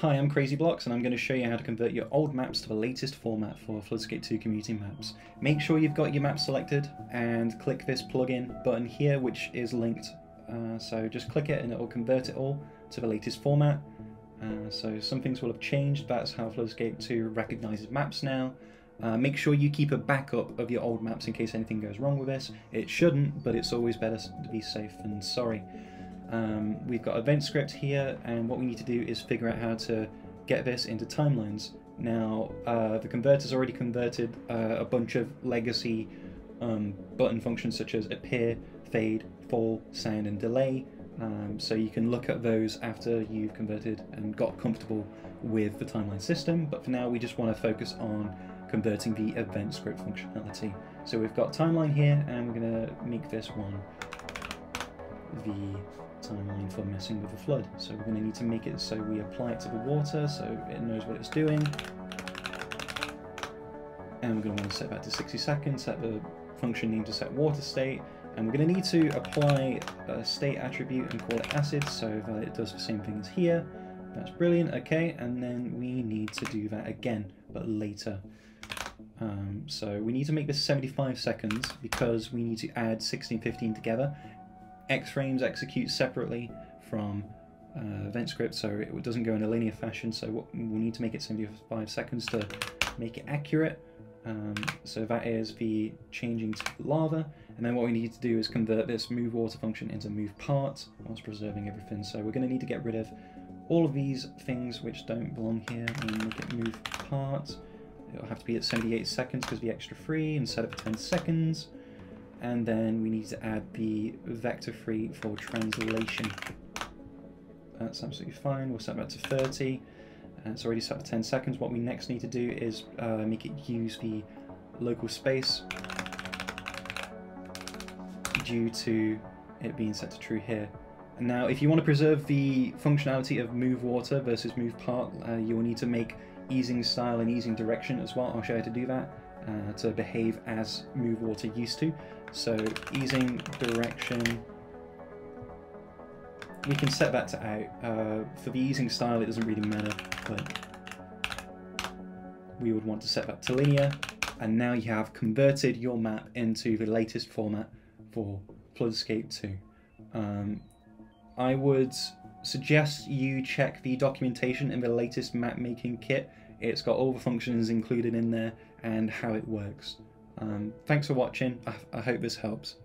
Hi, I'm Crazyblox, and I'm going to show you how to convert your old maps to the latest format for Flood Escape 2 community maps. Make sure you've got your map selected and click this plugin button here, which is linked. Uh, so just click it and it will convert it all to the latest format. Uh, so some things will have changed. That's how Flood Escape 2 recognizes maps now. Uh, make sure you keep a backup of your old maps in case anything goes wrong with this. It shouldn't, but it's always better to be safe than sorry. Um, we've got event script here, and what we need to do is figure out how to get this into timelines. Now, uh, the converter's already converted uh, a bunch of legacy um, button functions such as appear, fade, fall, sound, and delay. Um, so you can look at those after you've converted and got comfortable with the timeline system. But for now, we just want to focus on converting the event script functionality. So we've got timeline here, and we're going to make this one the timeline for messing with the flood. So we're going to need to make it so we apply it to the water so it knows what it's doing. And we're going to want to set that to 60 seconds, set the function name to set water state, and we're going to need to apply a state attribute and call it acid so that it does the same thing as here. That's brilliant, okay, and then we need to do that again, but later. Um, so we need to make this 75 seconds because we need to add 16 15 together X frames execute separately from uh, event script, so it doesn't go in a linear fashion. So what, we'll need to make it 75 seconds to make it accurate. Um, so that is the changing to lava, and then what we need to do is convert this move water function into move part whilst preserving everything. So we're going to need to get rid of all of these things which don't belong here and make it move part. It'll have to be at 78 seconds because the extra free it for 10 seconds and then we need to add the Vector3 for translation. That's absolutely fine. We'll set that to 30. Uh, it's already set for 10 seconds. What we next need to do is uh, make it use the local space due to it being set to true here. And now, if you want to preserve the functionality of move water versus move part, uh, you will need to make easing style and easing direction as well. I'll show you how to do that uh, to behave as move water used to. So easing direction, we can set that to out. Uh, for the easing style it doesn't really matter, but we would want to set that to linear. And now you have converted your map into the latest format for Flood Escape 2. Um, I would suggest you check the documentation in the latest map making kit. It's got all the functions included in there and how it works. Um, thanks for watching. I, I hope this helps.